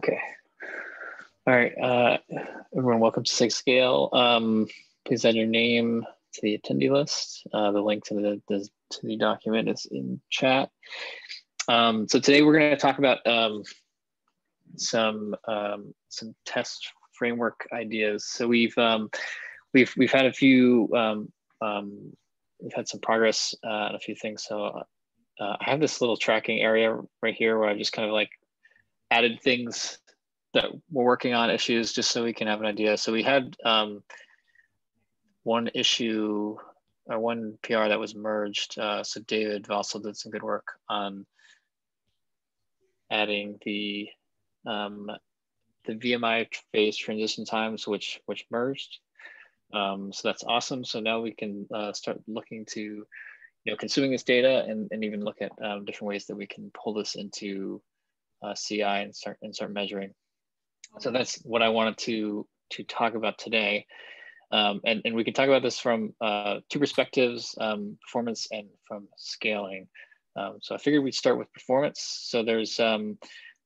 Okay. All right, uh, everyone, welcome to Sig Scale. Um, please add your name to the attendee list. Uh, the link to the, the, to the document is in chat. Um, so today we're going to talk about um, some um, some test framework ideas. So we've um, we've we've had a few um, we've had some progress uh, on a few things. So uh, I have this little tracking area right here where I just kind of like added things that we're working on issues just so we can have an idea. So we had um, one issue or one PR that was merged. Uh, so David Vossel did some good work on adding the um, the VMI phase transition times, which which merged. Um, so that's awesome. So now we can uh, start looking to, you know, consuming this data and, and even look at um, different ways that we can pull this into uh, CI and start and start measuring. So that's what I wanted to to talk about today. Um, and, and we can talk about this from uh, two perspectives, um, performance and from scaling. Um, so I figured we'd start with performance. So there's um,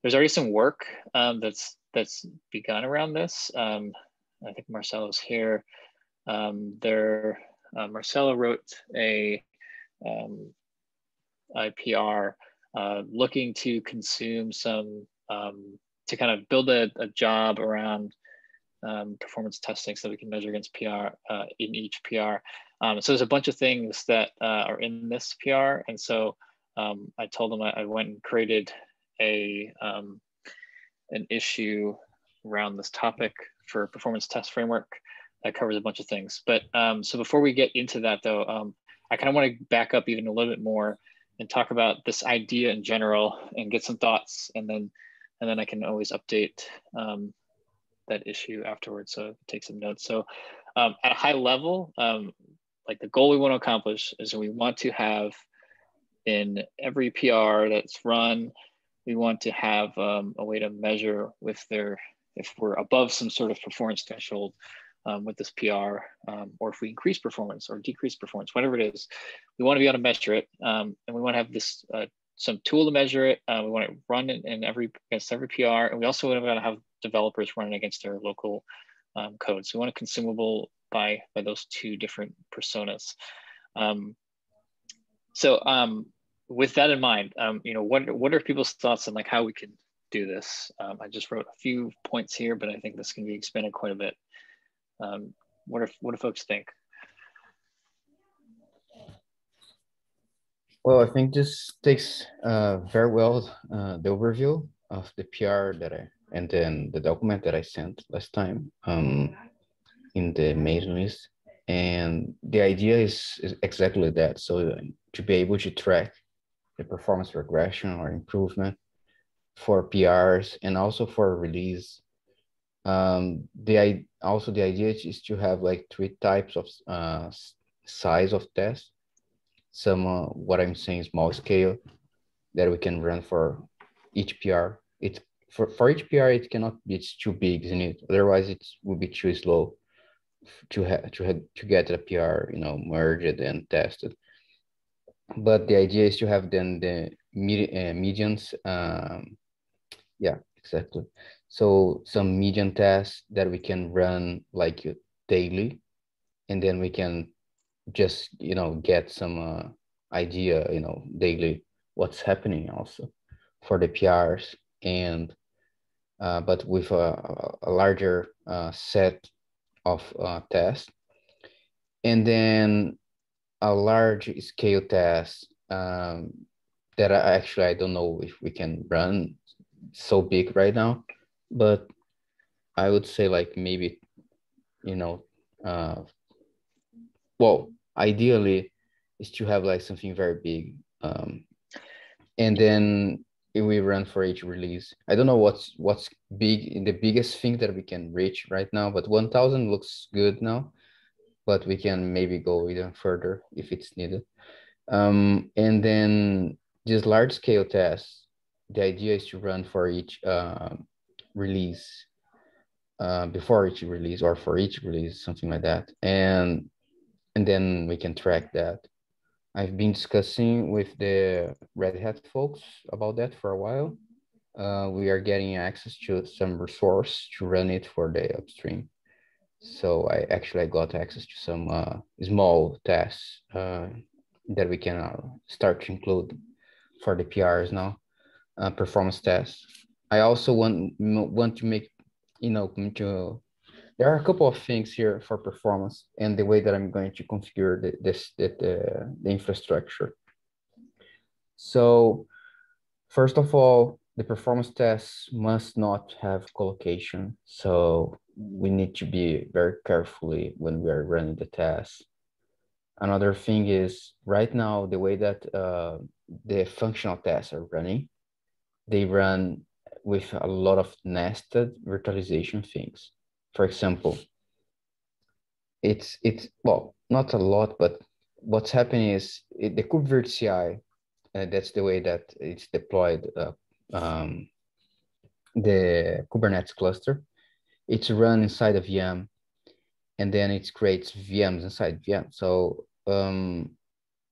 there's already some work um, that's that's begun around this. Um, I think Marcelo's here. there, uh, Marcelo wrote a IPR uh, looking to consume some to kind of build a, a job around um, performance testing so that we can measure against PR uh, in each PR. Um, so there's a bunch of things that uh, are in this PR. And so um, I told them I, I, went and created a um, an issue around this topic for performance test framework that covers a bunch of things. But um, so before we get into that though, um, I kind of want to back up even a little bit more and talk about this idea in general and get some thoughts and then and then I can always update um, that issue afterwards. So take some notes. So um, at a high level, um, like the goal we want to accomplish is we want to have in every PR that's run, we want to have um, a way to measure with their, if we're above some sort of performance threshold um, with this PR, um, or if we increase performance or decrease performance, whatever it is, we want to be able to measure it. and we want to have this uh, some tool to measure it. Uh, we want to run in, in, every against every PR, and we also want to have developers running against their local um, code. So we want a consumable by by those two different personas. Um, so um, with that in mind, um, you know, what what are people's thoughts on like how we can do this? Um, I just wrote a few points here, but I think this can be expanded quite a bit. Um, what are what do folks think? Well, I think this takes uh, very well uh, the overview of the PR that I and then the document that I sent last time um, in the mailing list. And the idea is, is exactly that. So to be able to track the performance regression or improvement for PRs and also for release. Um, the also the idea is to have like three types of uh, size of test some uh, what I'm saying small scale that we can run for each PR. It for, for each PR it cannot be it's too big, isn't it? Otherwise it will be too slow to have to have to get the PR, you know, merged and tested. But the idea is to have then the med uh, medians. Um, yeah, exactly. So some median tests that we can run like daily, and then we can just you know get some uh, idea you know daily what's happening also for the PRs and uh, but with a, a larger uh, set of uh, tests and then a large scale test um, that I actually I don't know if we can run so big right now but I would say like maybe you know uh, well ideally is to have like something very big um, and then we run for each release i don't know what's what's big the biggest thing that we can reach right now but 1000 looks good now but we can maybe go even further if it's needed. Um, and then this large scale tests the idea is to run for each uh, release uh, before each release or for each release something like that and and then we can track that. I've been discussing with the Red Hat folks about that for a while, uh, we are getting access to some resource to run it for the upstream. So I actually got access to some uh, small tests uh, that we can uh, start to include for the PRs now, uh, performance tests. I also want want to make, you know, to there are a couple of things here for performance and the way that I'm going to configure the, this the, the, the infrastructure. So first of all, the performance tests must not have collocation. So we need to be very carefully when we are running the tests. Another thing is right now, the way that uh, the functional tests are running, they run with a lot of nested virtualization things. For example, it's, it's well, not a lot, but what's happening is it, the KubeVirt CI, uh, that's the way that it's deployed uh, um, the Kubernetes cluster. It's run inside a VM, and then it creates VMs inside VM. So um,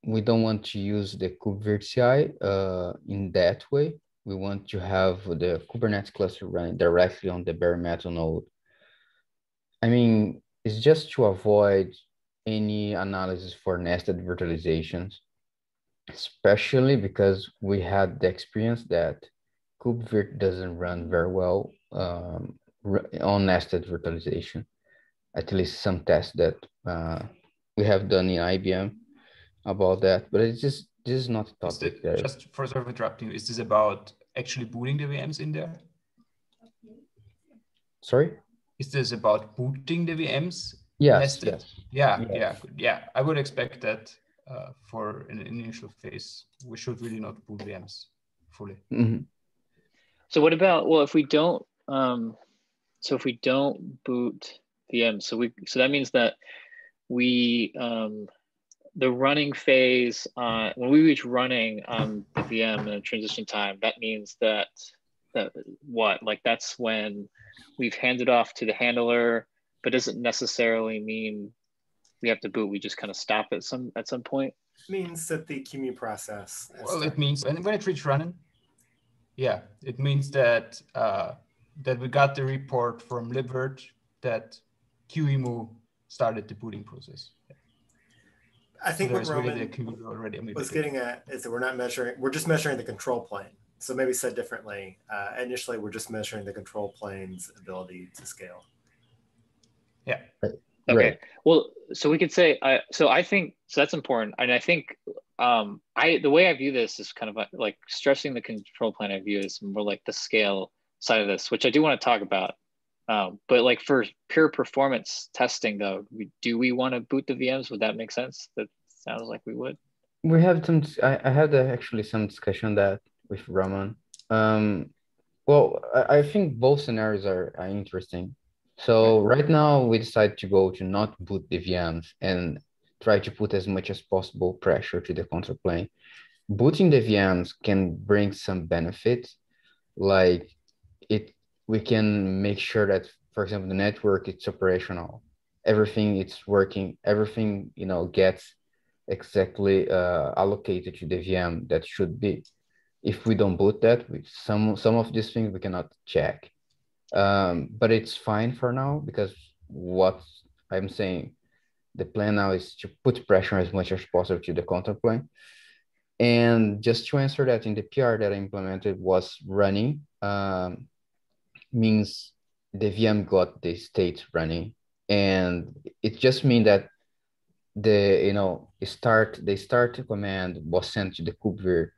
we don't want to use the KubeVirt CI uh, in that way. We want to have the Kubernetes cluster running directly on the bare metal node. I mean, it's just to avoid any analysis for nested virtualizations, especially because we had the experience that KubeVirt doesn't run very well um, on nested virtualization. At least some tests that uh, we have done in IBM about that, but it's just this is not a topic. It, just for sort of interrupting, is this about actually booting the VMs in there? Sorry. Is this about booting the VMs? Yes. Yes. Yeah. Yes. Yeah. Yeah. I would expect that uh, for an initial phase, we should really not boot VMs fully. Mm -hmm. So what about well if we don't um so if we don't boot VM, so we so that means that we um the running phase uh when we reach running on the VM in a transition time, that means that that what like that's when we've handed off to the handler, but doesn't necessarily mean we have to boot. We just kind of stop at some at some point. means that the QEMU process. Well, it means when, when it reaches running, yeah, it means that uh, that we got the report from libvirt that QEMU started the booting process. I think so what Roman really already was getting at is that we're not measuring, we're just measuring the control plane. So maybe said differently, uh, initially we're just measuring the control plane's ability to scale. Yeah. Okay. Right. Well, so we could say, uh, so I think, so that's important. And I think um, I the way I view this is kind of like stressing the control plane. I view is more like the scale side of this, which I do want to talk about. Um, but like for pure performance testing, though, we, do we want to boot the VMs? Would that make sense? That sounds like we would. We have some. I, I had actually some discussion that with Roman. Um, well, I, I think both scenarios are, are interesting. So right now we decide to go to not boot the VMs and try to put as much as possible pressure to the control plane. Booting the VMs can bring some benefits, like it we can make sure that, for example, the network it's operational, everything it's working, everything you know gets exactly uh, allocated to the VM that should be. If we don't boot that, we, some some of these things we cannot check. Um, but it's fine for now because what I'm saying the plan now is to put pressure as much as possible to the control plane. And just to answer that, in the PR that I implemented was running, um, means the VM got the state running. And it just means that the, you know, start, the start command was sent to the KubeVirt,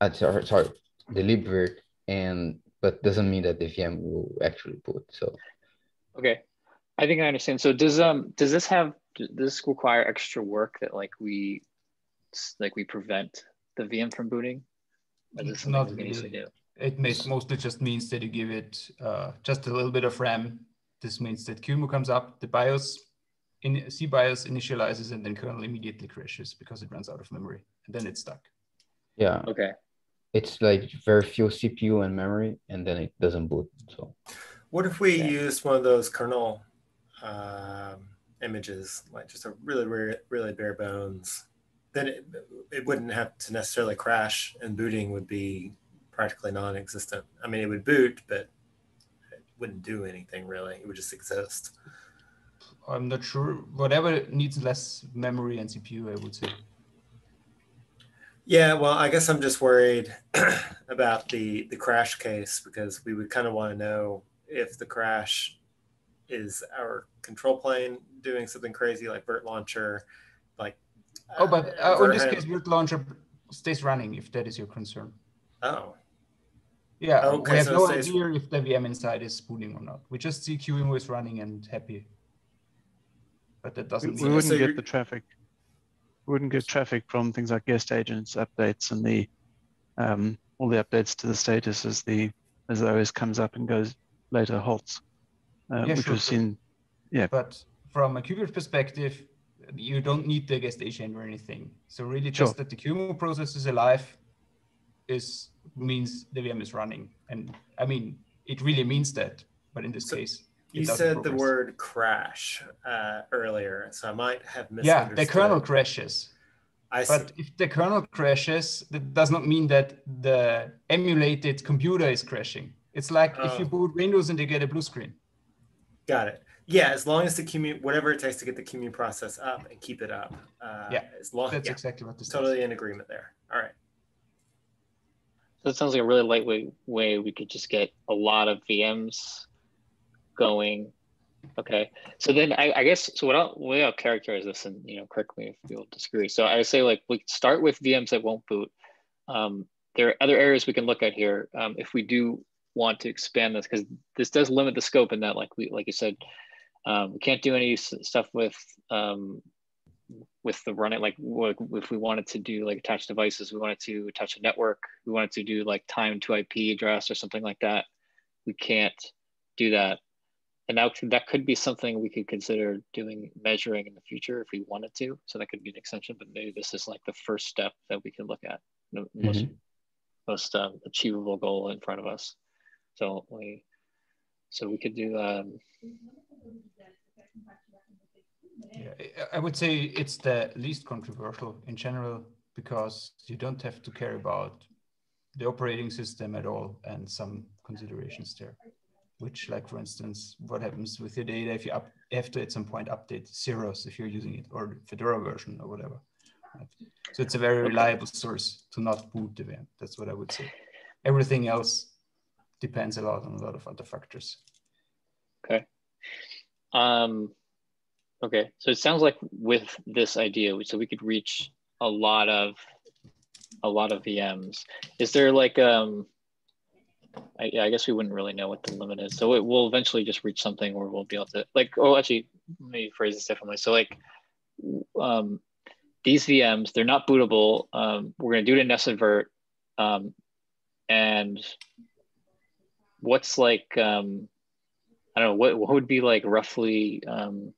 uh, sorry, sorry, the libvirt, and, but doesn't mean that the VM will actually boot. so. Okay. I think I understand. So does um does this have does this require extra work that like we like we prevent the VM from booting? Or is not really. It mostly just means that you give it uh, just a little bit of RAM. This means that QEMU comes up, the BIOS in SeaBIOS initializes and then kernel immediately crashes because it runs out of memory and then it's stuck. Yeah. Okay. It's like very few CPU and memory and then it doesn't boot. So what if we use one of those kernel um, images, like just a really, really, really bare bones, then it, it wouldn't have to necessarily crash and booting would be practically non-existent. I mean, it would boot, but it wouldn't do anything really. It would just exist. I'm not sure. Whatever needs less memory and CPU, I would say. Yeah, well, I guess I'm just worried about the the crash case because we would kind of want to know if the crash is our control plane doing something crazy like Virt Launcher, like. Oh, but uh, uh in this case, Virt Launcher stays running if that is your concern. Oh. Yeah, okay, we have so no idea if the VM inside is booting or not. We just see QEMU is running and happy. But that doesn't we, mean we wouldn't get the traffic. We wouldn't get traffic from things like guest agents updates and the um, all the updates to the status as the as the OS comes up and goes later halts, uh, yeah, which sure, was seen. Yeah. But from a KubeVirt perspective, you don't need the guest agent or anything. So really just sure. that the QEMU process is alive is means the VM is running. And I mean, it really means that, but in this so case. You said progress. the word crash uh, earlier, so I might have misunderstood. Yeah, the kernel crashes. I but if the kernel crashes, that does not mean that the emulated computer is crashing. It's like if you oh. boot Windows and you get a blue screen. Got it. Yeah, as long as the QEMU, whatever it takes to get the QEMU process up and keep it up. Uh, yeah, as long that's yeah, exactly what this. Totally is. in agreement there. All right. So sounds like a really lightweight way we could just get a lot of VMs going. Okay, so then I, I guess so. What I'll, way I'll characterize this, and you know, correct me if you'll disagree. So I would say like we start with VMs that won't boot. Um, there are other areas we can look at here um, if we do want to expand this because this does limit the scope in that, like we like you said, um, we can't do any stuff with um, with the running like if we wanted to do like attach devices we wanted to attach a network we wanted to do like time to ip address or something like that we can't do that. And that, that could be something we could consider doing measuring in the future if we wanted to. So that could be an extension but maybe this is like the first step that we can look at the most mm-hmm. most um, achievable goal in front of us. So we so we could do um, yeah, I would say it's the least controversial in general because you don't have to care about the operating system at all and some considerations there. Which, like for instance, what happens with your data if you up, have to at some point update CirrOS if you're using it or Fedora version or whatever. Right? So it's a very reliable source to not boot the VM. That's what I would say. Everything else depends a lot on a lot of other factors. Okay. Um, Okay, so it sounds like with this idea, so we could reach a lot of a lot of VMs. Is there like um, I, I guess we wouldn't really know what the limit is. So it will eventually just reach something where we'll be able to like. Oh, actually, let me phrase this differently. So like, um, these VMs, they're not bootable. Um, we're gonna do it in nested virt, um, and what's like um, I don't know what what would be like roughly um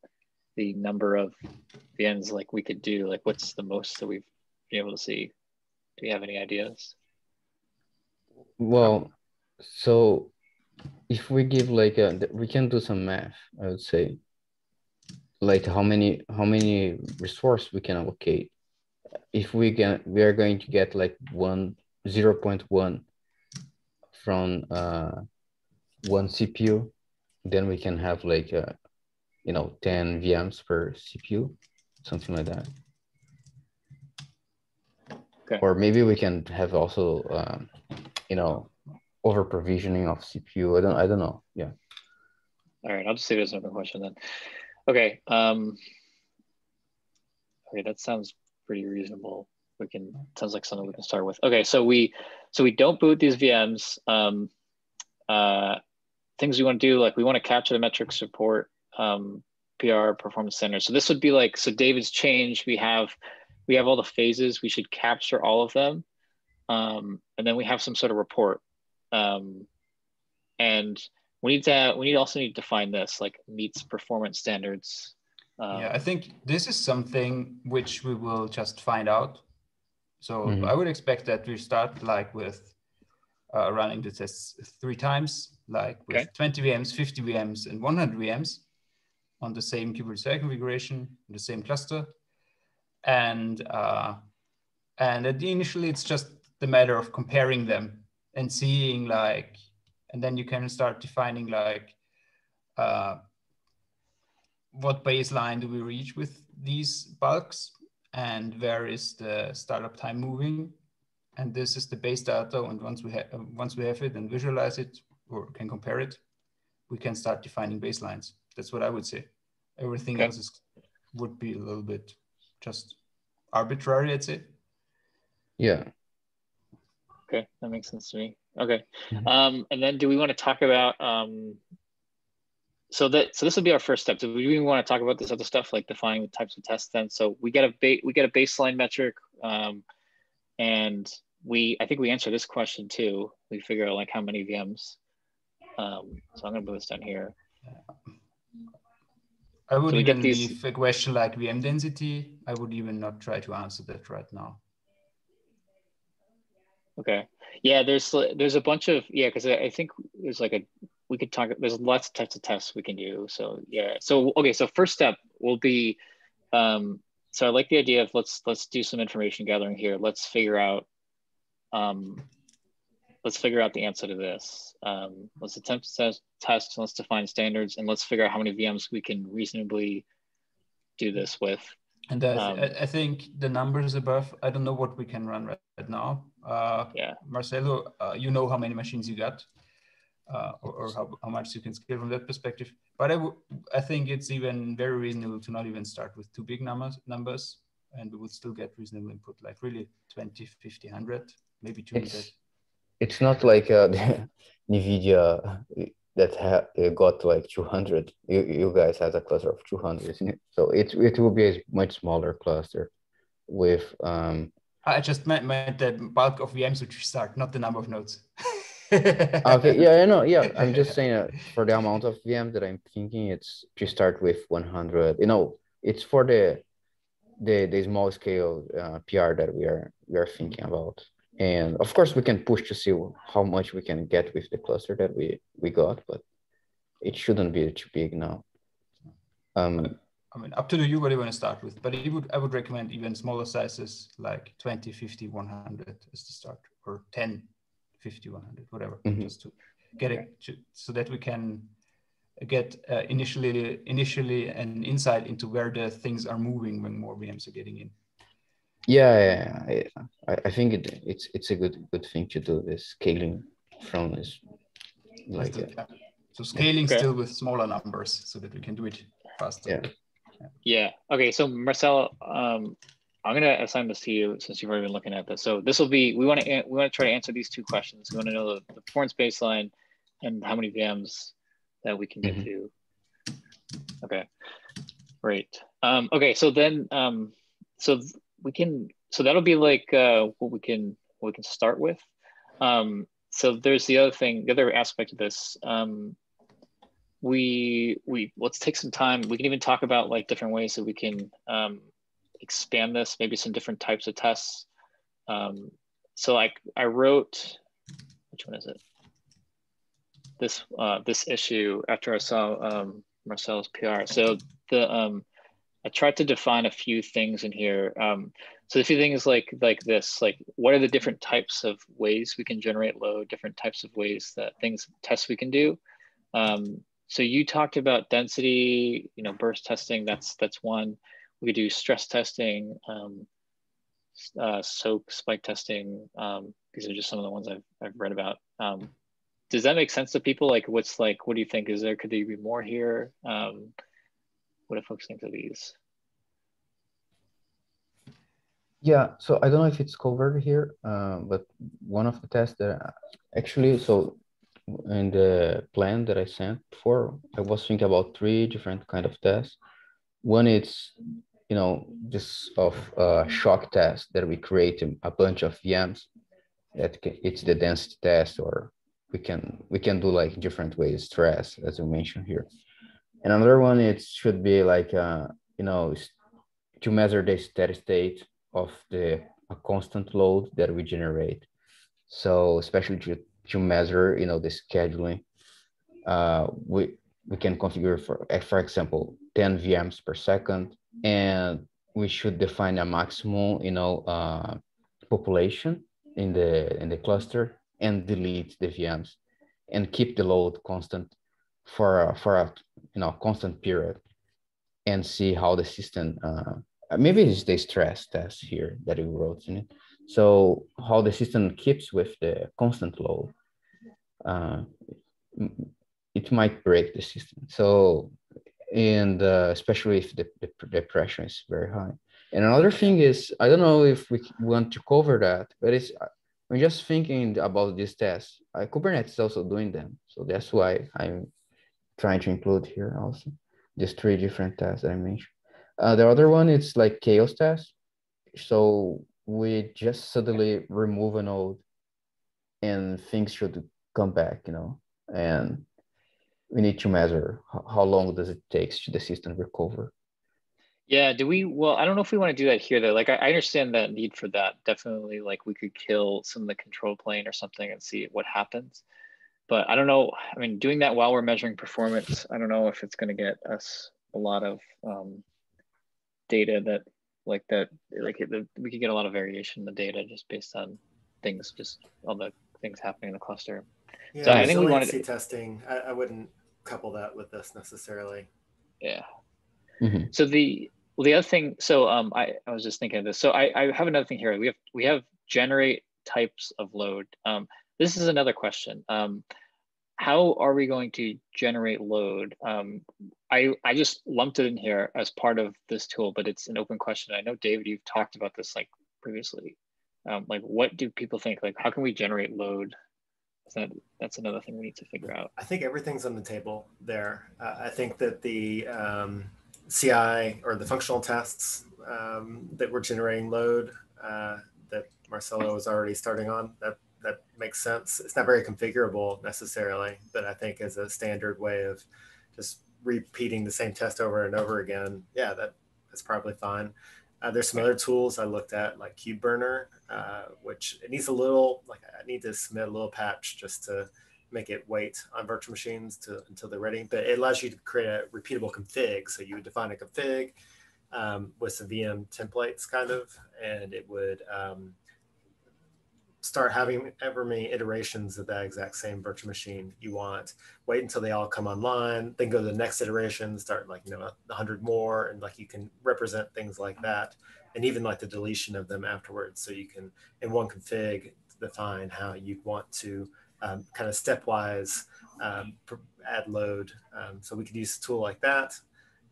the number of the ends like we could do? Like what's the most that we've been able to see? Do you have any ideas? Well, so if we give like a, we can do some math, I would say. Like how many how many resource we can allocate. If we can we are going to get like one 0 0.1 from uh one CPU, then we can have like a you know, 10 VMs per CPU, something like that. Okay. Or maybe we can have also, um, you know, over provisioning of CPU. I don't, I don't know. Yeah. All right, I'll just say there's another question then. Okay. Um, okay, that sounds pretty reasonable. We can sounds like something we can start with. Okay, so we so we don't boot these VMs. Um, uh, things we want to do like we want to capture the metrics support um, PR performance center. So this would be like, so David's change, we have, we have all the phases, we should capture all of them. Um, and then we have some sort of report. Um, and we need to, we need also need to define this like meets performance standards. Um, yeah, I think this is something which we will just find out. So mm-hmm. I would expect that we start like with uh, running the tests three times, like with okay. 20 VMs, 50 VMs, and 100 VMs on the same kubectl configuration, the same cluster. And, uh, and initially it's just the matter of comparing them and seeing like, and then you can start defining like, uh, what baseline do we reach with these bulks and where is the startup time moving? And this is the base data. And once we have once we have it and visualize it or can compare it, we can start defining baselines. That's what I would say. Everything okay. else is, would be a little bit just arbitrary, I'd say. Yeah. Okay, that makes sense to me. Okay. Mm-hmm. Um, and then do we want to talk about um, so that so this would be our first step. Do we even want to talk about this other stuff like defining the types of tests then? So we get a ba- we get a baseline metric um, and we I think we answer this question too. We figure out like how many VMs. Um, so I'm gonna put this down here. I would so even these... leave a question like VM density. I would even not try to answer that right now. Okay. Yeah, there's there's a bunch of yeah, because I, I think there's like a we could talk. There's lots of types of tests we can do. So yeah. So okay. So first step will be. Um, so I like the idea of let's let's do some information gathering here. Let's figure out. Um, let's figure out the answer to this. Um, let's attempt to test. Let's define standards, and let's figure out how many VMs we can reasonably do this with. And uh, um, I think the numbers above, I don't know what we can run right, now. Uh, yeah. Marcelo, uh, you know how many machines you got uh, or, or how, how much you can scale from that perspective. But I, I think it's even very reasonable to not even start with two big numbers, numbers and we would still get reasonable input, like really 20, 50, 100, maybe 200. It's, it's not like uh, NVIDIA that ha- got like 200. You, you guys have a cluster of 200, So it, it will be a much smaller cluster with... Um, I just meant, meant the bulk of VMs which we start, not the number of nodes. okay, yeah, I know. Yeah, I'm just saying uh, for the amount of VM that I'm thinking, it's to start with 100. You know, it's for the the the small scale uh, PR that we are we are thinking about, and of course we can push to see how much we can get with the cluster that we we got, but it shouldn't be too big now. Um, I mean, up to you what you want to start with, but it would I would recommend even smaller sizes like 20, 50, 100 as the start, or 10 50, 100, whatever, mm-hmm. just to get it to, so that we can get uh, initially initially an insight into where the things are moving when more VMs are getting in. Yeah, yeah, I, I think it, it's it's a good good thing to do this scaling from this like yeah. so scaling okay. still with smaller numbers so that we can do it faster. Yeah. Yeah. Okay. So Marcel, um, I'm going to assign this to you since you've already been looking at this. So this will be, we want to, we want to try to answer these two questions. We want to know the, the performance baseline and how many VMs that we can get mm -hmm. to. Okay, great. Um, okay, so then, um, so we can, so that'll be like uh, what we can, what we can start with. Um, so there's the other thing, the other aspect of this. Um, we, we, let's take some time. We can even talk about like different ways that we can um, expand this, maybe some different types of tests. Um, so like I wrote, which one is it? This uh, this issue after I saw um, Marcel's PR. So the um, I tried to define a few things in here. Um, so a few things like like this, like what are the different types of ways we can generate load, different types of ways that things tests we can do. Um, so you talked about density, you know, burst testing. That's that's one we do stress testing, um, uh, soak spike testing. Um, these are just some of the ones I've, I've read about. Um, does that make sense to people? Like, what's like, what do you think? Is there, could there be more here? Folks think of these? Yeah, so I don't know if it's covered here, uh, but one of the tests that actually, so in the plan that I sent before, I was thinking about three different kind of tests. One is you know, just of uh, shock test that we create a bunch of VMs that it's the density test or we can we can do like different ways stress as we mentioned here and another one it should be like uh you know to measure the steady state of the a constant load that we generate. So especially to, to measure you know the scheduling uh we we can configure for for example 10 vms per second. And we should define a maximum, you know, uh, population in the in the cluster, and delete the VMs and keep the load constant for a, for a you know constant period and see how the system uh, maybe it's the stress test here that you wrote in it. So how the system keeps with the constant load uh, it might break the system. So and uh, especially if the, the, the pressure is very high. And another thing is i don't know if we want to cover that but it's i'm just thinking about this test. Uh, kubernetes is also doing them. So that's why i'm trying to include here also. Just three different tests that I mentioned. Uh, the other one is like chaos test. So we just suddenly remove a node and things should come back, you know, and we need to measure how long does it take to the system recover. Yeah, do we, well, I don't know if we want to do that here though. Like I, I understand that need for that. Definitely like we could kill some of the control plane or something and see what happens but I don't know. I mean, doing that while we're measuring performance, I don't know if it's going to get us a lot of um, data that like that, like it, we could get a lot of variation in the data just based on things, just all the things happening in the cluster. Yeah, so I think we wanted to testing. I, I, wouldn't couple that with this necessarily. Yeah. Mm-hmm. So the well, the other thing. So um, I I was just thinking of this. So I I have another thing here. We have we have generate types of load. Um, this is another question. Um, how are we going to generate load? Um, I, I just lumped it in here as part of this tool, but it's an open question. I know, David, you've talked about this like previously. Um, like, what do people think? Like, how can we generate load? That, that's another thing we need to figure out. I think everything's on the table there. Uh, I think that the um, CI or the functional tests um, that we're generating load uh, that Marcelo is already starting on, that that makes sense. It's not very configurable necessarily, but I think as a standard way of just repeating the same test over and over again, yeah, that that's probably fine. Uh, there's some other tools I looked at, like KubeBurner, uh, which it needs a little, like I need to submit a little patch just to make it wait on virtual machines to, until they're ready. But it allows you to create a repeatable config. So you would define a config um, with some VM templates, kind of, and it would um, start having ever many iterations of that exact same virtual machine you want. Wait until they all come online, then go to the next iteration, start like, you know, a hundred more. And like you can represent things like that. And even like the deletion of them afterwards. So you can, in one config, define how you want to um, kind of stepwise um, add load. Um, so we could use a tool like that.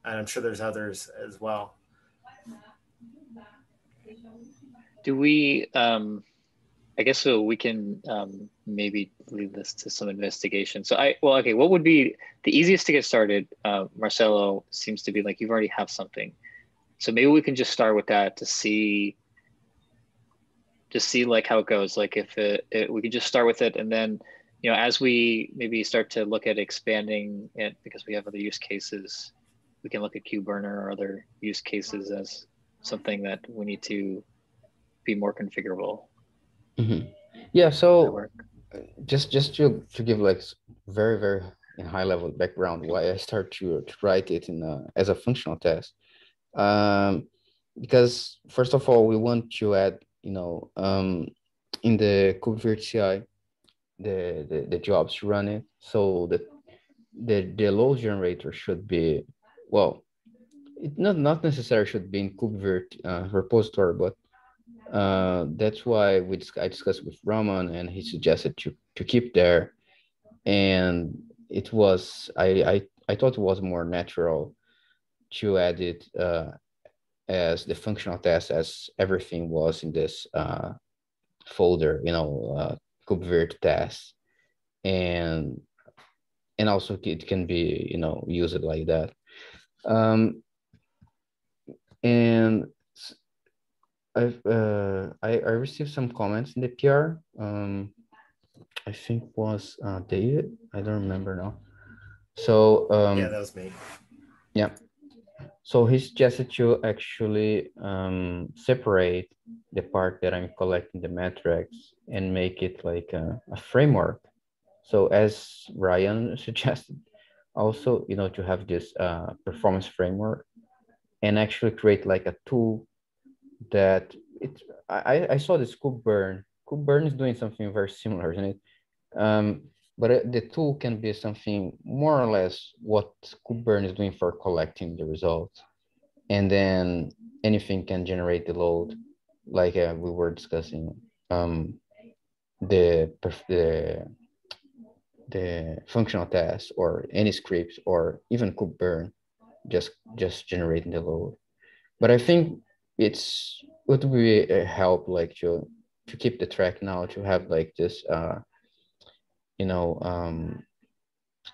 And I'm sure there's others as well. Do we, um, I guess so we can um, maybe leave this to some investigation. So I, well, okay, what would be the easiest to get started? Uh, Marcelo seems to be like, you've already have something. So maybe we can just start with that to see, just see like how it goes. Like if it, it we can just start with it and then, you know, as we maybe start to look at expanding it because we have other use cases, we can look at KubeBurner or other use cases as something that we need to be more configurable. Mm-hmm. Yeah. So just just to to give like very very high level background why I start to, to write it in a, as a functional test. Um, because first of all, we want to add, you know, um, in the KubeVirt CI, the, the, the jobs running. So that the, the load generator should be, well, it not, not necessarily should be in KubeVirt uh, repository, but uh, that's why we I discussed with Roman and he suggested to, to keep there. And it was, I, I, I thought it was more natural to add it uh, as the functional test as everything was in this uh, folder, you know, uh, test. And, and also it can be, you know, used like that. Um, and I've uh, I, I received some comments in the PR. Um, I think was uh, David. I don't remember now. So um, yeah, that was me. Yeah. So he suggested to actually um, separate the part that I'm collecting the metrics and make it like a, a framework. So as Ryan suggested, also you know to have this uh, performance framework and actually create like a tool that it I, I saw this KubeBurn KubeBurn is doing something very similar, isn't it? Um, but the tool can be something more or less what KubeBurn is doing for collecting the results. And then anything can generate the load, like uh, we were discussing. Um, the, the, the functional test or any scripts or even KubeBurn, just, just generating the load. But I think it's would be a help like to to keep the track now to have like this uh you know um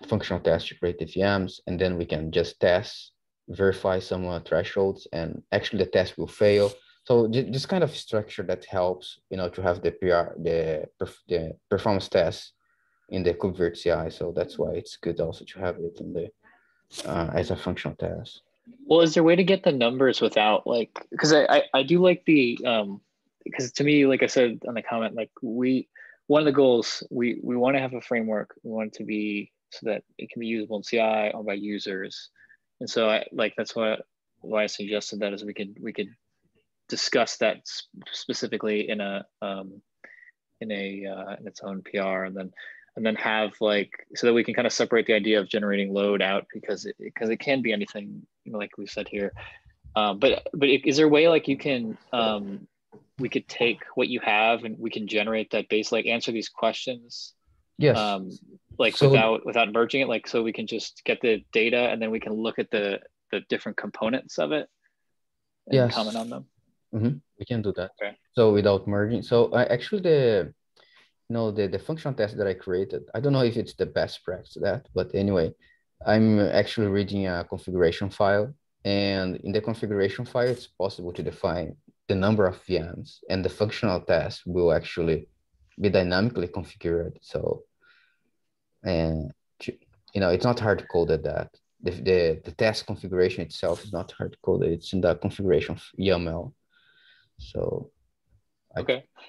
functional test to create the VMs and then we can just test verify some uh, thresholds and actually the test will fail. So this kind of structure that helps you know to have the PR the the performance test in the KubeVirt CI so that's why it's good also to have it in the uh, as a functional test well, is there a way to get the numbers without like because I, I, I do like the um because to me, like I said on the comment, like we one of the goals we we want to have a framework. We want it to be so that it can be usable in CI or by users. And so I like that's why why I suggested that is we could we could discuss that specifically in a um, in a uh, in its own PR and then and then have like so that we can kind of separate the idea of generating load out because it because it can be anything you know, like we said here um, but but is there a way like you can um, we could take what you have and we can generate that base like answer these questions yes um, like so, without without merging it like so we can just get the data and then we can look at the the different components of it and yes. comment on them mm-hmm. we can do that okay. so without merging so uh, actually the no, the, the functional test that I created, I don't know if it's the best practice that, but anyway, I'm actually reading a configuration file and in the configuration file, it's possible to define the number of VMs and the functional test will actually be dynamically configured. So, and you know, it's not hard coded that the, the, the test configuration itself is not hard coded. It's in the configuration YAML. So, okay. I,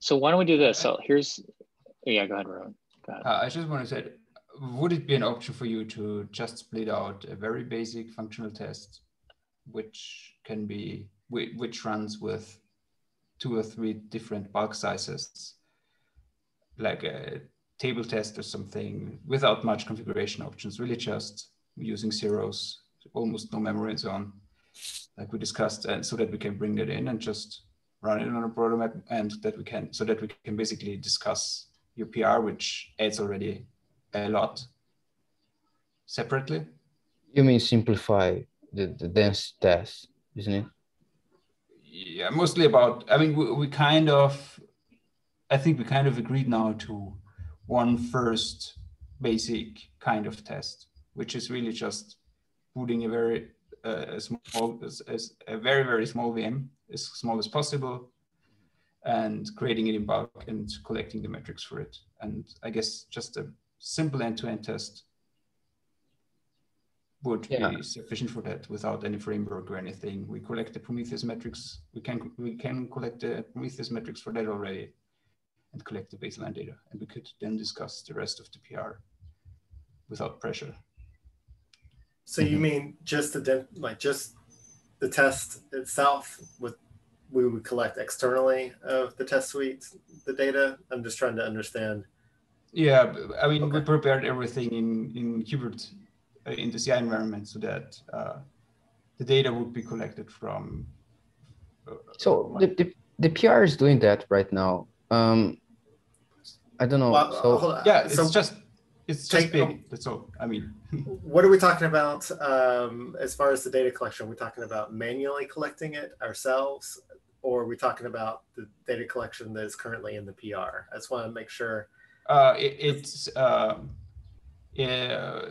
so why don't we do this? So here's, yeah, go ahead, Roman. Go ahead. Uh, I just want to say, would it be an option for you to just split out a very basic functional test, which can be, which runs with two or three different bulk sizes, like a table test or something without much configuration options, really just using CirrOS, almost no memory and so on, like we discussed, and so that we can bring that in and just run it on a map and that we can so that we can basically discuss your PR, which adds already a lot separately. You mean simplify the, the dense test, isn't it? Yeah, mostly about, I mean, we, we kind of, I think we kind of agreed now to one first basic kind of test, which is really just putting a very uh, small, as, as a very, very small VM as small as possible and creating it in bulk and collecting the metrics for it. And I guess just a simple end-to-end test would yeah. be sufficient for that without any framework or anything. We collect the Prometheus metrics. We can we can collect the Prometheus metrics for that already and collect the baseline data. And we could then discuss the rest of the PR without pressure. So you mm-hmm. mean just the like just the test itself with we would collect externally of the test suite the data. I'm just trying to understand. Yeah i mean okay. we prepared everything in in KubeVirt uh, in the ci environment so that uh, the data would be collected from uh, so the, the, the pr is doing that right now. Um i don't know. Well, so yeah it's so, just it's just take, big. Um, That's all. I mean, what are we talking about um, as far as the data collection? We're we talking about manually collecting it ourselves, or are we talking about the data collection that is currently in the PR? I just want to make sure. Uh, it, it's uh, yeah,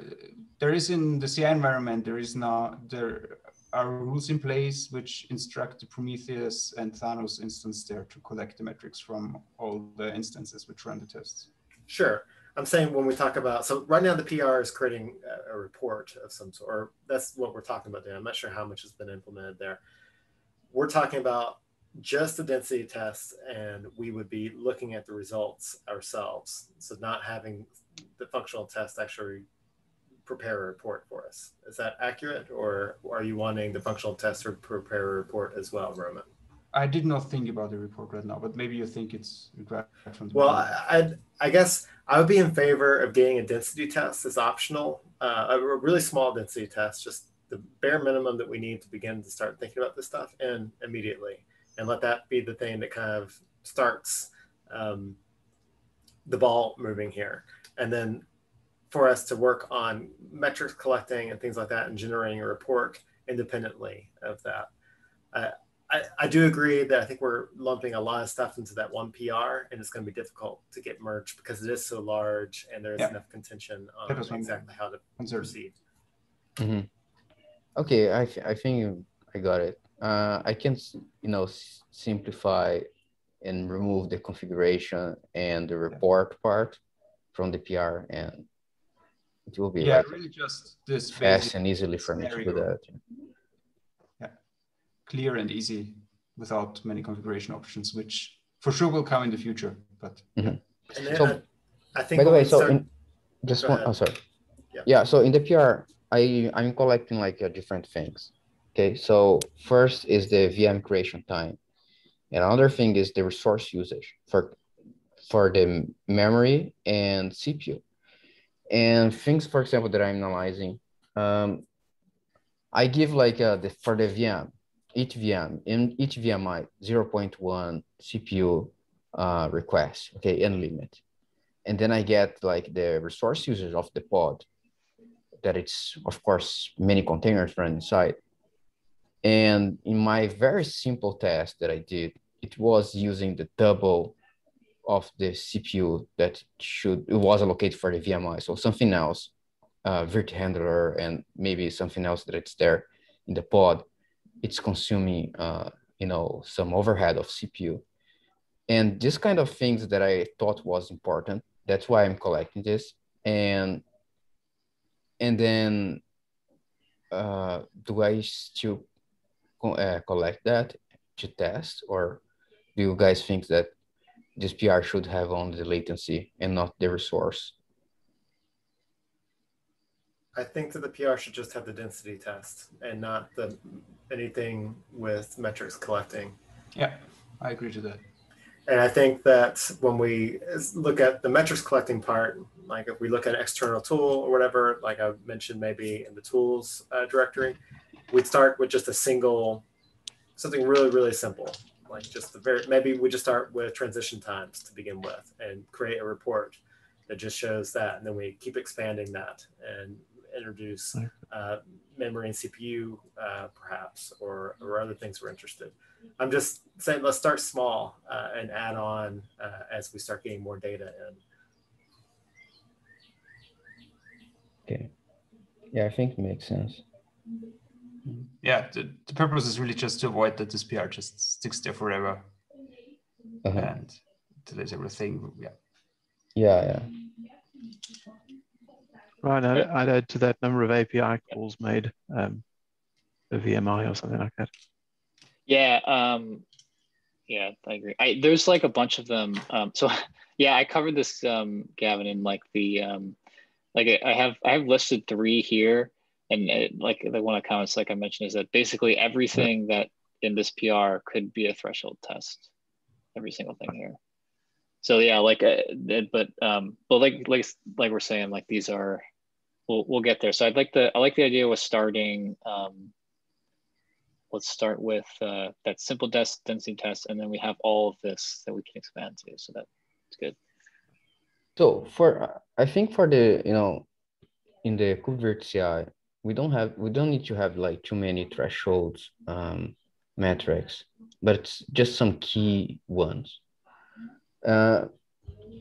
there is in the CI environment. There is not there are rules in place which instruct the Prometheus and Thanos instance there to collect the metrics from all the instances which run the tests. Sure. I'm saying when we talk about, so right now the PR is creating a, a report of some sort, or that's what we're talking about there. I'm not sure how much has been implemented there. We're talking about just the density test and we would be looking at the results ourselves. So not having the functional test actually prepare a report for us. Is that accurate or are you wanting the functional test to prepare a report as well, Roman? I did not think about the report right now, but maybe you think it's from. Well, I, I guess I would be in favor of getting a density test as optional, uh, a really small density test, just the bare minimum that we need to begin to start thinking about this stuff, and immediately, and let that be the thing that kind of starts um, the ball moving here, and then for us to work on metrics collecting and things like that, and generating a report independently of that. Uh, I, I do agree that I think we're lumping a lot of stuff into that one PR, and it's going to be difficult to get merged because it is so large and there is yeah. enough contention on exactly how to proceed. Mm-hmm. Okay, I, I think I got it. Uh, I can, you know, s- simplify and remove the configuration and the report yeah. part from the PR, and it will be yeah, like really just this fast and easily for me to do that clear and easy without many configuration options, which for sure will come in the future. But mm-hmm. so, I, I, think by the way, so in, just one, oh, sorry. Yeah. yeah. So in the PR, I I'm collecting like uh, different things. Okay. So first is the VM creation time. And another thing is the resource usage for for the memory and CPU. And things, for example, that I'm analyzing, um, I give like uh, the for the VM, each VM, in each VMI, 0.1 CPU uh, request, okay, and limit. And then I get like the resource users of the pod that it's, of course, many containers run inside. And in my very simple test that I did, it was using the double of the CPU that should, it was allocated for the VMI. So something else, uh, virt handler, and maybe something else that it's there in the pod it's consuming uh, you know some overhead of CPU. And this kind of things that I thought was important. That's why I'm collecting this. And and then uh, do I still co uh, collect that to test, or do you guys think that this PR should have only the latency and not the resource? I think that the PR should just have the density test and not the anything with metrics collecting. Yeah, I agree to that. And I think that when we look at the metrics collecting part, like if we look at an external tool or whatever, like I mentioned maybe in the tools uh, directory, we'd start with just a single, something really, really simple. Like just the very, maybe we just start with transition times to begin with and create a report that just shows that. And then we keep expanding that and introduce uh, memory and CPU, uh, perhaps, or, or other things we're interested. I'm just saying let's start small uh, and add on uh, as we start getting more data in. Okay. Yeah, I think it makes sense. Yeah, the, the purpose is really just to avoid that this PR just sticks there forever uh-huh. and delays everything. Yeah. Yeah, yeah. Right, I'd, I'd, add to that number of API calls made um, a VMI or something like that. Yeah, um, yeah, I agree. I, there's like a bunch of them. Um, so yeah, I covered this, um, Gavin, in like the um, like I have I have listed three here, and it, like the one of comments like I mentioned is that basically everything that in this PR could be a threshold test, every single thing here. So yeah, like, uh, but um, but like like like we're saying, like these are we'll we'll get there. So I'd like the I like the idea with starting. Um, let's start with uh, that simple density test, and then we have all of this that we can expand to. So that's good. So for I think for the you know in the KubeVirt CI, we don't have we don't need to have like too many thresholds um, metrics, but it's just some key ones. Uh,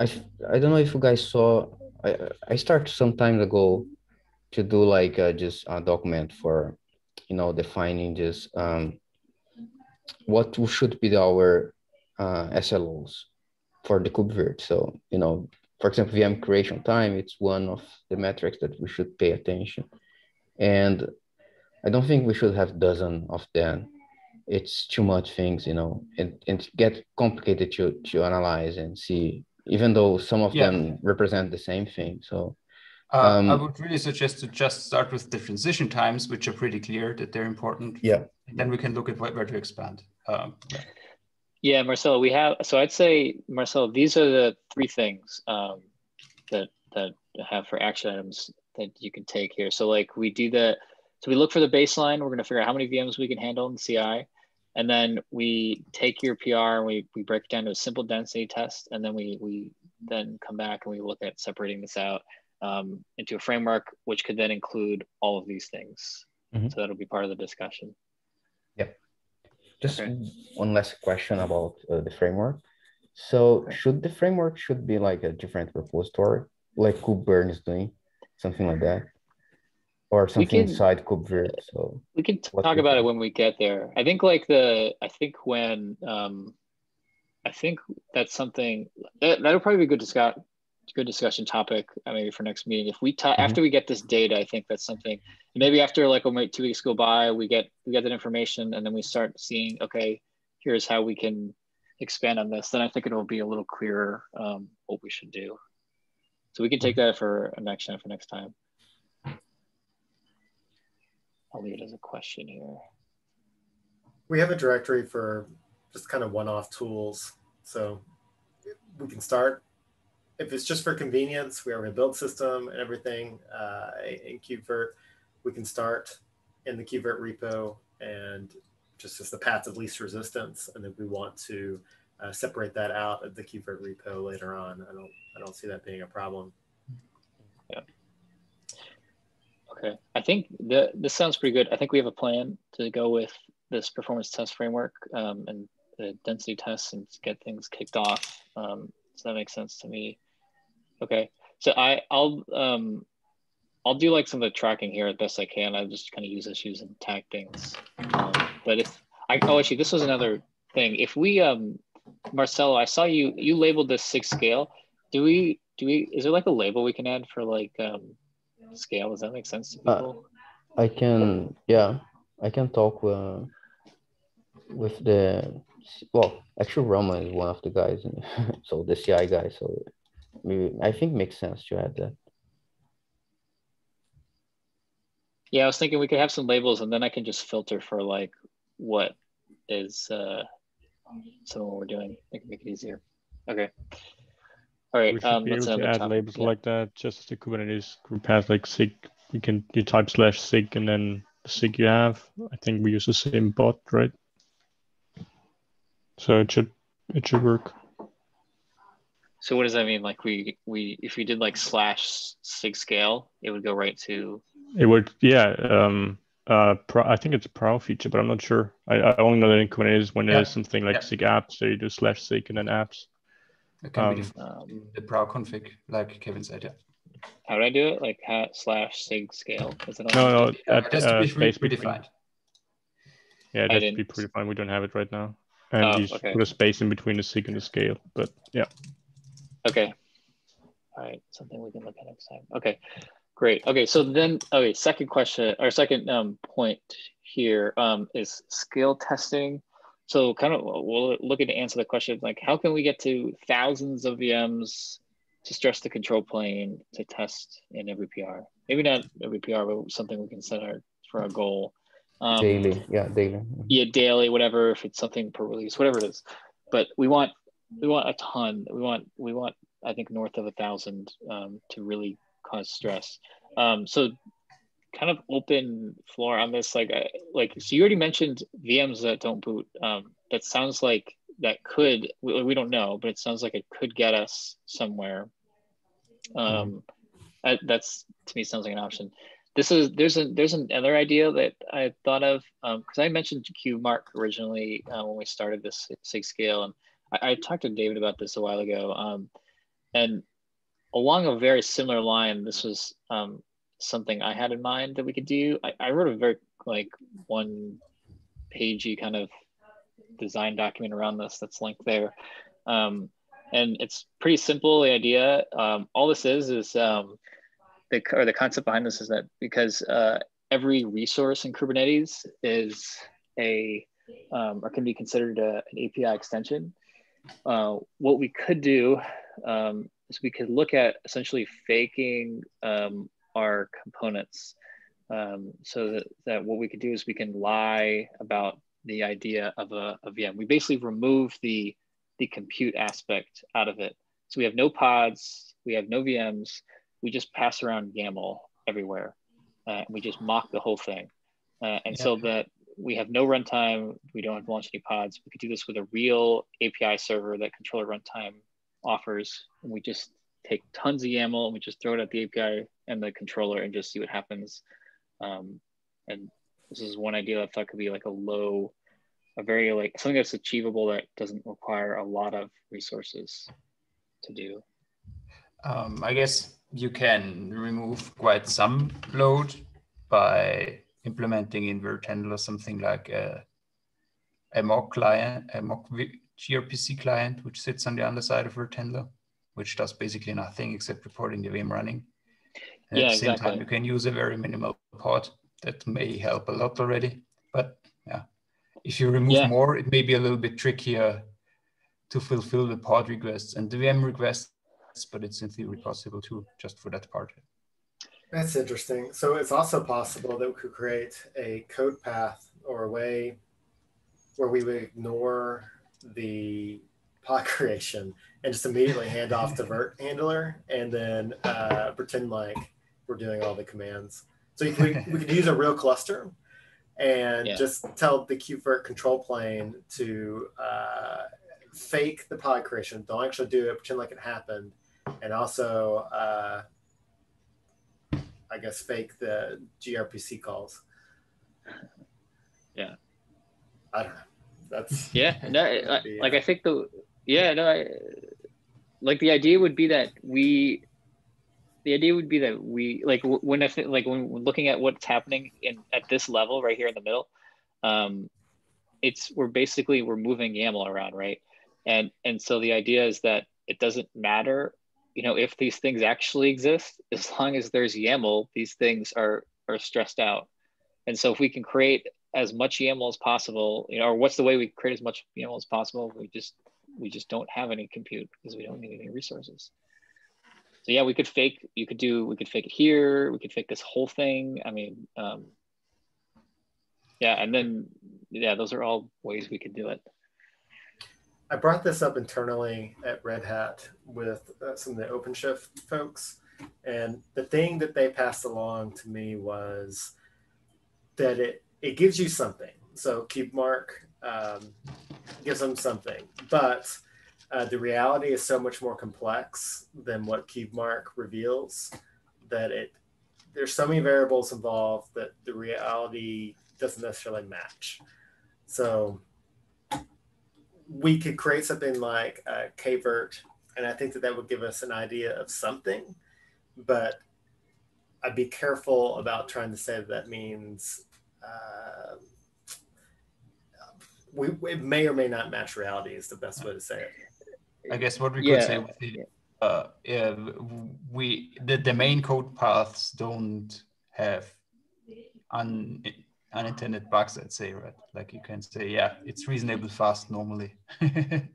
I I don't know if you guys saw. I I started some time ago to do like uh, just a document for, you know, defining just um, what should be our uh, SLOs for the KubeVirt. So, you know, for example, VM creation time, it's one of the metrics that we should pay attention. And I don't think we should have dozen of them. It's too much things, you know, and, and get complicated to, to analyze and see, even though some of yeah. them represent the same thing. So uh, um, I would really suggest to just start with the transition times, which are pretty clear that they're important. Yeah. And then we can look at where to expand. Um, yeah. Yeah, Marcelo, we have, so I'd say, Marcelo, these are the three things um, that, that have for action items that you can take here. So like we do the, so we look for the baseline, we're gonna figure out how many VMs we can handle in CI. And then we take your PR and we, we break it down to a simple density test. And then we, we then come back and we look at separating this out um, into a framework, which could then include all of these things. Mm-hmm. So that'll be part of the discussion. Yep. Just okay. one last question about uh, the framework. So okay. should the framework should be like a different repository, like KubeBurn is doing, something like that, or something can, inside KubeVirt? So we can talk about it when we get there. I think like the I think when um, I think that's something that that'll probably be a good discuss good discussion topic uh, maybe for next meeting. If we ta- mm-hmm. after we get this data, I think that's something. Maybe after like two weeks go by, we get we get that information, and then we start seeing okay, here's how we can expand on this. Then I think it will be a little clearer um, what we should do. So we can take that for an action for next time. I'll leave it as a question here. We have a directory for just kind of one-off tools. So we can start if it's just for convenience, we have a build system and everything uh, in KubeVirt. We can start in the KubeVirt repo and just as the path of least resistance. And then we want to uh, separate that out of the KubeVirt repo later on. I don't, I don't see that being a problem. Yeah. Okay. I think the, this sounds pretty good. I think we have a plan to go with this performance test framework um, and the density tests and get things kicked off. Um, so that makes sense to me. Okay. So I, I'll um, I'll do like some of the tracking here as best I can. I just kind of use issues and tag things. Um, but if I oh actually this was another thing. If we um Marcelo, I saw you you labeled this six scale. Do we do we is there like a label we can add for like um scale? Does that make sense to uh, people? Uh, I can yeah. I can talk uh, with the well actually Roman is one of the guys so the CI guy so I think makes sense to add that. Yeah, I was thinking we could have some labels and then I can just filter for like what is uh, some of what we're doing. It can make it easier. Okay. All right. We should um, be able to add labels yeah. like that just as the Kubernetes group has like sig. You can you type slash sig and then the sig you have. I think we use the same bot, right? So it should it should work. So what does that mean? Like we we if we did like slash sig scale, it would go right to. It would yeah. Um. Uh. Pro, I think it's a pro feature, but I'm not sure. I, I only know that in Kubernetes when yeah. there's something like yeah. sig apps, so you do slash sig and then apps. It can um, be the, um, the pro config, like Kevin said. Yeah. How do I do it? Like hat slash sig scale? Is it no, no, that, it has to be uh, predefined. Yeah, it has to be predefined. We don't have it right now. And oh, you okay. put a space in between the sig and the scale. But yeah. Okay. All right, something we can look at next time. Okay, great. Okay, so then, okay, second question or second um, point here um, is scale testing. So kind of we're looking to answer the question like how can we get to thousands of VMs to stress the control plane to test in every PR? Maybe not every PR, but something we can set our, for our goal. Um, daily, yeah, daily. Yeah, daily, whatever. If it's something per release, whatever it is. But we want we want a ton. We want we want I think north of a thousand um, to really cause stress. Um, so kind of open floor on this. Like like so you already mentioned VMs that don't boot. Um, that sounds like that could we, we, don't know, but it sounds like it could get us somewhere. Um, I, that's to me sounds like an option. This is there's a there's another idea that I thought of because um, I mentioned KubeMark originally uh, when we started this SIG scale and I, I, talked to David about this a while ago, um, and along a very similar line, this was um, something I had in mind that we could do. I, I wrote a very like one pagey kind of design document around this that's linked there. Um, and it's pretty simple. The idea, um, all this is, is um, the or the concept behind this is that because uh, every resource in Kubernetes is a um, or can be considered a, an API extension. Uh, what we could do um, is we could look at essentially faking um, our components. Um, so that, that what we could do is we can lie about the idea of a, a VM. We basically remove the the compute aspect out of it. So we have no pods, we have no VMs, we just pass around YAML everywhere. Uh, we just mock the whole thing. Uh, and yeah. so that we have no runtime, we don't have to launch any pods. We could do this with a real API server that controller runtime offers. And we just take tons of YAML and we just throw it at the API and the controller and just see what happens. Um, and this is one idea I thought could be like a low a very like something that's achievable that doesn't require a lot of resources to do. Um, I guess you can remove quite some load by implementing in Handler something like a, a mock client, a mock gRPC client, which sits on the underside of Handler, which does basically nothing except reporting the VM running. And yeah, at the same exactly. time, you can use a very minimal pod that may help a lot already. But yeah, if you remove yeah. more, it may be a little bit trickier to fulfill the pod requests and the VM requests, but it's in theory possible too, just for that part. That's interesting. So it's also possible that we could create a code path or a way where we would ignore the pod creation and just immediately hand off the virt handler and then uh, pretend like we're doing all the commands. So we, we could use a real cluster and yeah. just tell the KubeVirt control plane to uh, fake the pod creation. Don't actually do it. Pretend like it happened, and also, uh, I guess, fake the gRPC calls. Yeah. I don't know. That's yeah. No, I, like I think the yeah no, I, like the idea would be that we the idea would be that we like when if like when looking at what's happening in at this level right here in the middle um it's we're basically we're moving YAML around right and and so the idea is that it doesn't matter you know if these things actually exist as long as there's YAML these things are are stressed out and so if we can create as much YAML as possible you know or what's the way we create as much YAML as possible we just we just don't have any compute because we don't need any resources so yeah, we could fake, you could do, we could fake it here. We could fake this whole thing. I mean, um, yeah. And then, yeah, those are all ways we could do it. I brought this up internally at Red Hat with uh, some of the OpenShift folks. And the thing that they passed along to me was that it, it gives you something. So KubeMark um, gives them something, but uh, the reality is so much more complex than what KubeMark reveals that it there's so many variables involved that the reality doesn't necessarily match. So we could create something like a KVirt, and I think that that would give us an idea of something, but I'd be careful about trying to say that, that means uh, we, it may or may not match reality is the best way to say it. I guess what we could yeah. say with the, uh, yeah, we the, the main code paths don't have un, unintended bugs, I'd say, right? Like you can say, yeah, it's reasonably fast normally.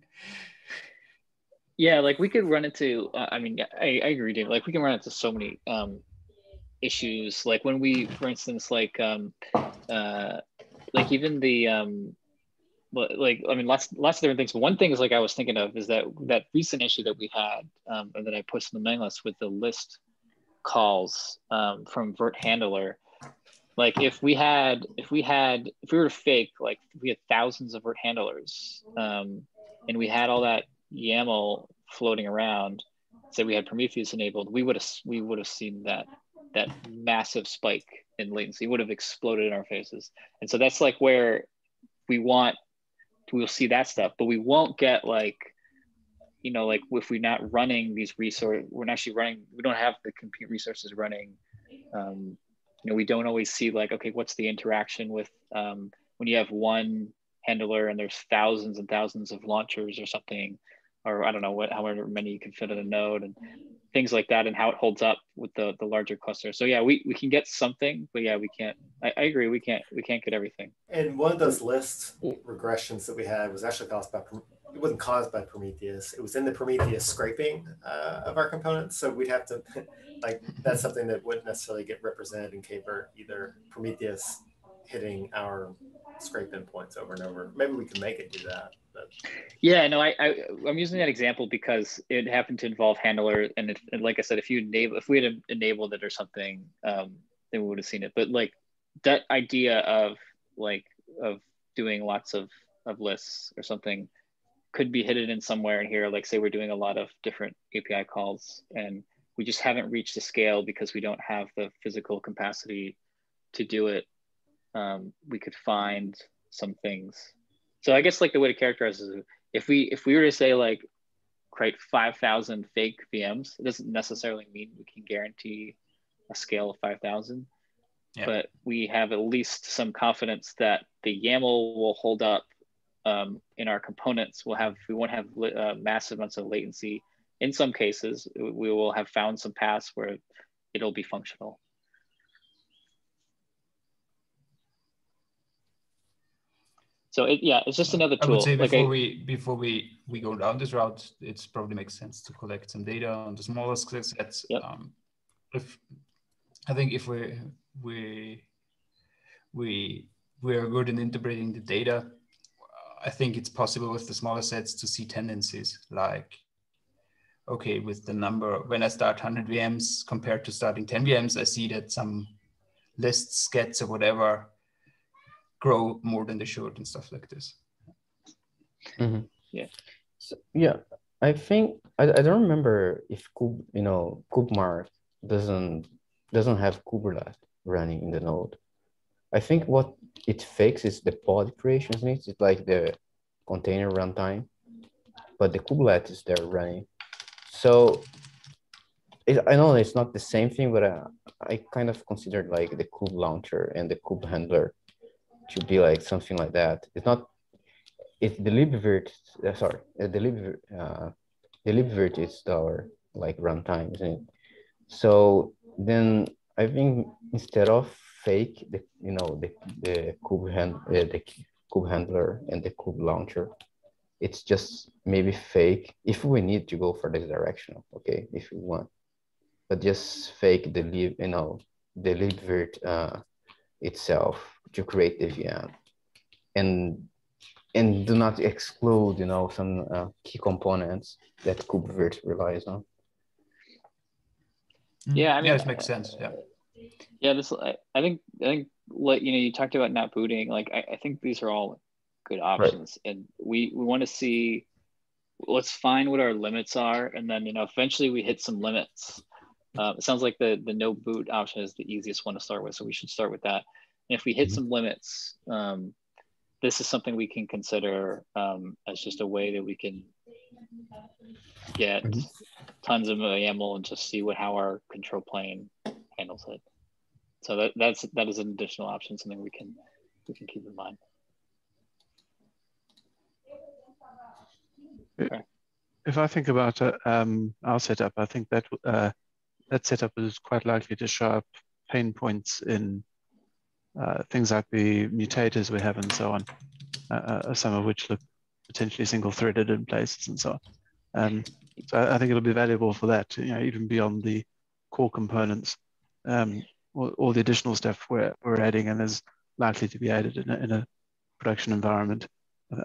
yeah, like we could run into, uh, I mean, I, I agree, Dave. Like we can run into so many um, issues. Like when we, for instance, like, um, uh, like even the, um, like I mean lots lots of different things. But one thing is like I was thinking of is that that recent issue that we had um, and that I posted in the mailing list with the list calls um, from Virt Handler. Like if we had if we had if we were to fake like we had thousands of handlers um, and we had all that YAML floating around, say we had Prometheus enabled, we would have we would have seen that that massive spike in latency would have exploded in our faces. And so that's like where we want we'll see that stuff, but we won't get like, you know, like if we're not running these resources, we're not actually running, we don't have the compute resources running. Um, you know, we don't always see like, okay, what's the interaction with um, when you have one handler and there's thousands and thousands of launchers or something, or I don't know what, however many you can fit in a node and things like that and how it holds up with the the larger cluster. So yeah, we, we can get something, but yeah, we can't. I, I agree, we can't we can't get everything. And one of those list regressions that we had was actually caused by it wasn't caused by Prometheus. It was in the Prometheus scraping uh, of our components. So we'd have to like that's something that wouldn't necessarily get represented in KVirt either. Prometheus hitting our scrape endpoints over and over. Maybe we can make it do that. But. Yeah, no, I, I am using that example because it happened to involve handler, and, if, and like I said, if you enable, if we had enabled it or something, um, then we would have seen it. But like that idea of like of doing lots of of lists or something could be hidden in somewhere in here. Like say we're doing a lot of different API calls, and we just haven't reached the scale because we don't have the physical capacity to do it. Um, we could find some things so I guess like the way to characterize is if we if we were to say like create 5,000 fake VMs, it doesn't necessarily mean we can guarantee a scale of 5,000. Yeah. But we have at least some confidence that the YAML will hold up um, in our components. We'll have we won't have uh, massive amounts of latency. In some cases, we will have found some paths where it'll be functional. So it, yeah, it's just another tool. I would say before like we before we we go down this route, it probably makes sense to collect some data on the smallest sets. Yep. Um, if I think if we we we we are good in interpreting the data, I think it's possible with the smaller sets to see tendencies like okay, with the number, when I start 100 VMs compared to starting 10 VMs, I see that some lists, gets or whatever grow more than they should and stuff like this. Mm-hmm. Yeah. So, yeah, I think I, I don't remember if kube you know kubemark doesn't doesn't have kubelet running in the node. I think what it is the pod creation needs. It's like the container runtime, but the kubelet is there running. So it, I know it's not the same thing, but I, uh, I kind of considered like the kube launcher and the kube handler to be like something like that. It's not. It's the libvirt. Uh, sorry, uh, the lib. Uh, the libvirt is our like runtime, isn't it? So then I think instead of fake the you know the the kube hand uh, the kube handler and the kube launcher, it's just maybe fake if we need to go for this direction. Okay, if we want, but just fake the lib you know the libvirt uh, itself to create the VM and and do not exclude you know some uh, key components that KubeVirt relies on. Yeah, I mean, yeah, it makes sense. Yeah. Yeah, this I, I think I think like you know you talked about not booting. Like I, I think these are all good options, right. and we we want to see. Let's find what our limits are, and then you know eventually we hit some limits. Uh, it sounds like the the no boot option is the easiest one to start with, so we should start with that. And if we hit mm-hmm. some limits, um, this is something we can consider um, as just a way that we can get mm-hmm. tons of YAML and just see what how our control plane handles it. So that that's that is an additional option, something we can we can keep in mind. Okay. If I think about uh, um, our setup, I think that uh, that setup is quite likely to show up pain points in uh, things like the mutators we have and so on, uh, uh, some of which look potentially single-threaded in places and so on. Um, so I think it'll be valuable for that, you know, even beyond the core components, um, all, all, the additional stuff we're, we're adding and is likely to be added in a, in a production environment.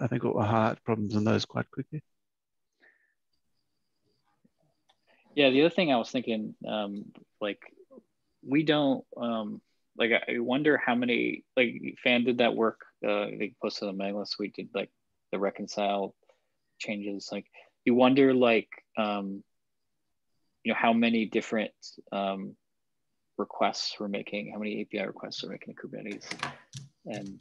I think we'll highlight problems in those quite quickly. Yeah, the other thing I was thinking, um, like, we don't, um, like I wonder how many like fan did that work. Uh, they posted on Magless. We did like the reconcile changes. Like you wonder like um, you know how many different um, requests we're making, how many API requests we're making in Kubernetes, and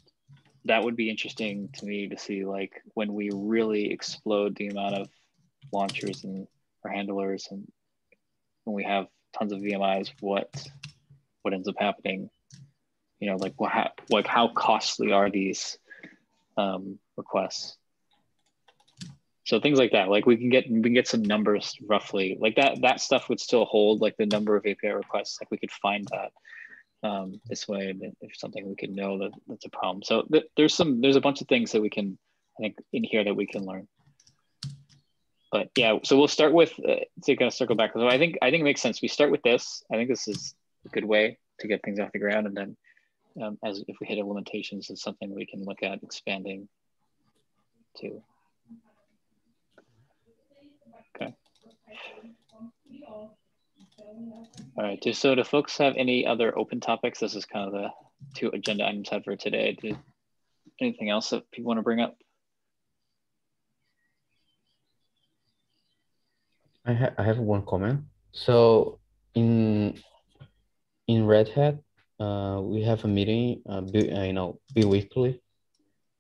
that would be interesting to me to see like when we really explode the amount of launchers and our handlers and when we have tons of VMIs, what what ends up happening you know, like what, how, like how costly are these um, requests? So things like that, like we can get we can get some numbers roughly, like that that stuff would still hold, like the number of API requests, like we could find that um, this way, if something we could know that that's a problem. So th there's some there's a bunch of things that we can I think in here that we can learn. But yeah, so we'll start with uh, to kind of circle back. So I think I think it makes sense. We start with this. I think this is a good way to get things off the ground, and then um, as if we hit a limitations, is something we can look at expanding to. All right. So do folks have any other open topics? This is kind of the two agenda items have for today. Do, anything else that people want to bring up? I, ha I have one comment. So in in Red Hat, uh, we have a meeting, uh, bi uh, you know, bi-weekly.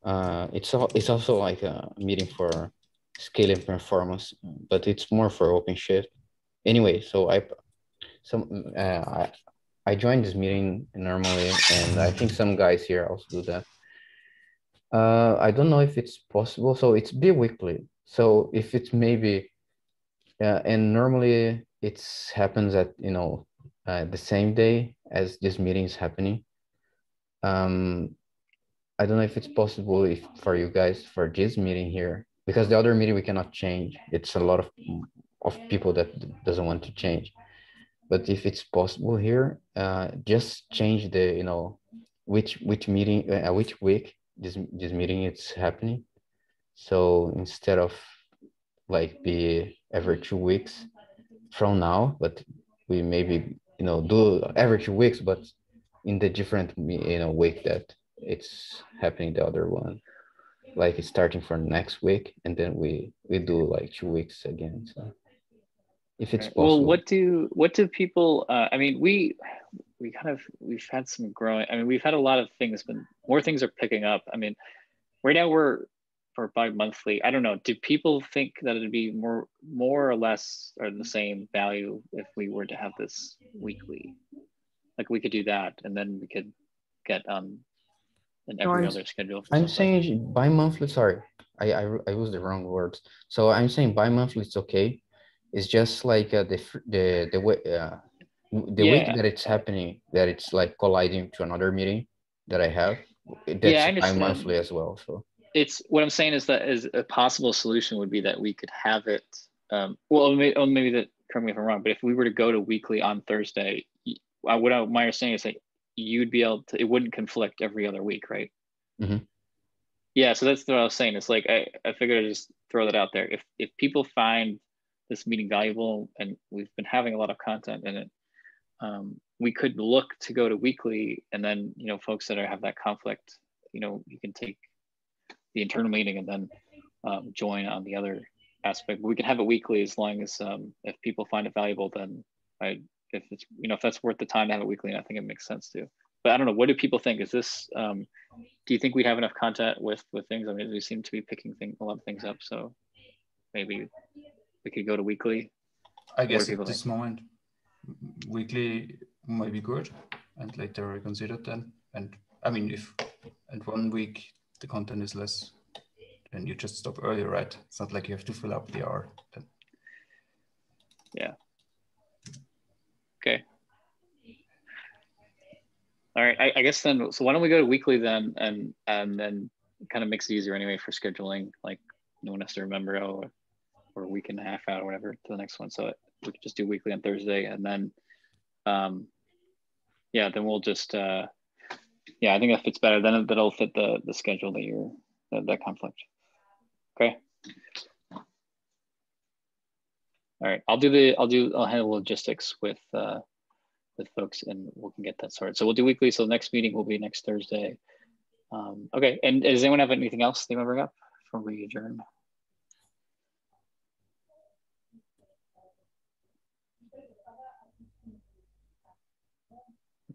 Uh, it's it's also like a meeting for scaling performance, but it's more for OpenShift. Anyway, so I some uh, I I joined this meeting normally, and I think some guys here also do that. Uh, I don't know if it's possible. So it's bi-weekly. So if it's maybe, uh, and normally it's happens at you know uh, the same day as this meeting is happening. Um, I don't know if it's possible if for you guys for this meeting here because the other meeting we cannot change. It's a lot of of people that doesn't want to change. But if it's possible here, uh, just change the you know which which meeting uh, which week this this meeting it's happening. So instead of like be every two weeks from now, but we maybe you know do every two weeks, but in the different you know week that it's happening the other one like it's starting for next week and then we we do like two weeks again so if it's possible. well what do what do people uh, i mean we we kind of we've had some growing i mean we've had a lot of things but more things are picking up. I mean right now we're for bi-monthly i don't know do people think that it'd be more more or less or the same value if we were to have this weekly? Like we could do that and then we could get um and every no, other schedule i'm saying bi-monthly sorry I, I i used the wrong words so i'm saying bi-monthly it's okay it's just like uh, the the the way uh, the yeah. week that it's happening that it's like colliding to another meeting that I have. That's yeah, I understand. monthly as well. So it's what I'm saying is that is a possible solution would be that we could have it. Um, well, maybe, oh, maybe that correct me if I'm wrong, but if we were to go to weekly on Thursday, I, what I, my understanding is that you'd be able to. It wouldn't conflict every other week, right? Mm-hmm. Yeah, so that's what I was saying. It's like I, I figured I'd just throw that out there. If if people find this meeting valuable and we've been having a lot of content in it um, we could look to go to weekly and then you know folks that are, have that conflict you know you can take the internal meeting and then um, join on the other aspect but we can have it weekly as long as um, if people find it valuable then i if it's you know if that's worth the time to have it weekly i think it makes sense to but i don't know what do people think is this um, do you think we'd have enough content with with things i mean we seem to be picking thing, a lot of things up so maybe we could go to weekly? I guess at this think? moment, weekly might be good and later reconsider then. And I mean, if and one week the content is less, then you just stop earlier, right? It's not like you have to fill up the hour. Then. Yeah. Okay. All right. I, I, guess then. So why don't we go to weekly then, and and then kind of makes it easier anyway for scheduling. Like no one has to remember. Oh, or a week and a half out or whatever to the next one. So we could just do weekly on Thursday and then, um, yeah, then we'll just, uh, yeah, I think that fits better. Then that'll fit the, the schedule that you're, that, that conflict. Okay. All right, I'll do the, I'll do, I'll handle logistics with, uh, with folks and we can get that sorted. So we'll do weekly. So the next meeting will be next Thursday. Um, okay, and does anyone have anything else they want to bring up before we adjourn?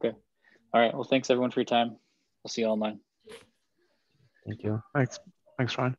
Okay. All right. Well, thanks everyone for your time. We'll see you online. Thank you. Thanks. Thanks, Ryan.